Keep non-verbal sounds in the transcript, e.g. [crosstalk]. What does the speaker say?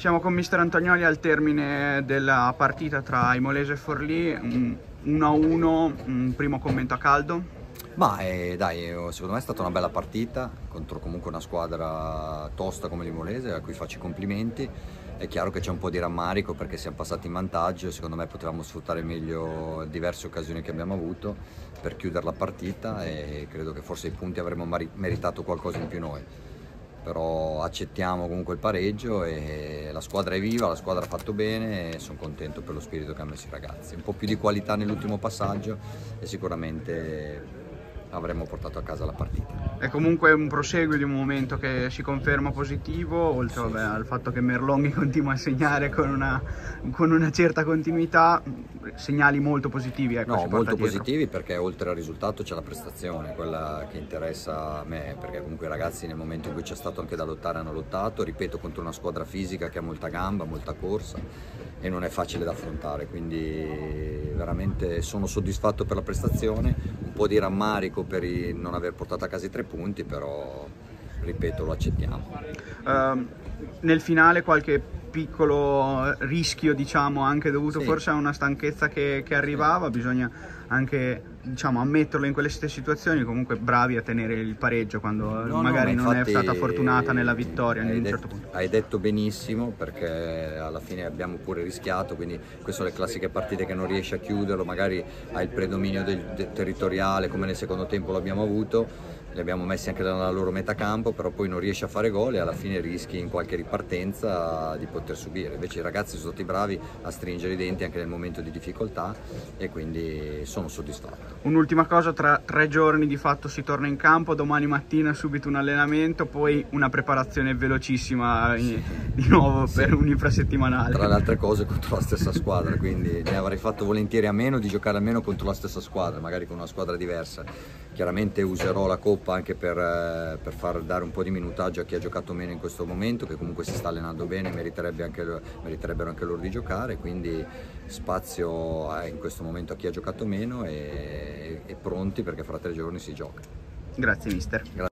Siamo con mister Antonioli al termine della partita tra Imolese e Forlì, 1-1, un primo commento a caldo. Ma eh, dai, secondo me è stata una bella partita contro comunque una squadra tosta come l'Imolese a cui faccio i complimenti. È chiaro che c'è un po' di rammarico perché siamo passati in vantaggio, secondo me potevamo sfruttare meglio diverse occasioni che abbiamo avuto per chiudere la partita e credo che forse i punti avremmo meritato qualcosa in più noi però accettiamo comunque il pareggio e la squadra è viva, la squadra ha fatto bene e sono contento per lo spirito che hanno messo i ragazzi. Un po' più di qualità nell'ultimo passaggio e sicuramente avremmo portato a casa la partita. È comunque un proseguio di un momento che si conferma positivo, oltre sì, vabbè, sì. al fatto che Merlonghi [laughs] continua a segnare con una, con una certa continuità, segnali molto positivi. Ecco, no, molto positivi perché oltre al risultato c'è la prestazione, quella che interessa a me, perché comunque i ragazzi nel momento in cui c'è stato anche da lottare hanno lottato, ripeto, contro una squadra fisica che ha molta gamba, molta corsa e non è facile da affrontare, quindi veramente sono soddisfatto per la prestazione, un po' di rammarico per non aver portato a casa i tre punti, però ripeto lo accettiamo. Uh, nel finale qualche piccolo rischio diciamo anche dovuto sì. forse a una stanchezza che, che arrivava, bisogna anche diciamo, ammetterlo in quelle stesse situazioni, comunque bravi a tenere il pareggio quando no, magari no, non è stata fortunata nella vittoria. Hai, certo detto, hai detto benissimo perché alla fine abbiamo pure rischiato, quindi queste sono le classiche partite che non riesci a chiuderlo, magari hai il predominio del, del territoriale come nel secondo tempo l'abbiamo avuto li abbiamo messi anche nella loro metacampo, però poi non riesci a fare gol e alla fine rischi in qualche ripartenza di poter subire. Invece i ragazzi sono stati bravi a stringere i denti anche nel momento di difficoltà e quindi sono soddisfatto. Un'ultima cosa, tra tre giorni di fatto si torna in campo, domani mattina subito un allenamento, poi una preparazione velocissima sì. di nuovo sì. per un'infrasettimanale. Tra le altre cose contro la stessa squadra, quindi ne avrei fatto volentieri a meno di giocare almeno contro la stessa squadra, magari con una squadra diversa. Chiaramente userò la Coppa anche per, eh, per, far dare un po' di minutaggio a chi ha giocato meno in questo momento, che comunque si sta allenando bene, meriterebbe anche, meriterebbero anche loro di giocare, quindi spazio in questo momento a chi ha giocato meno e, e pronti perché fra tre giorni si gioca. Grazie mister. Grazie.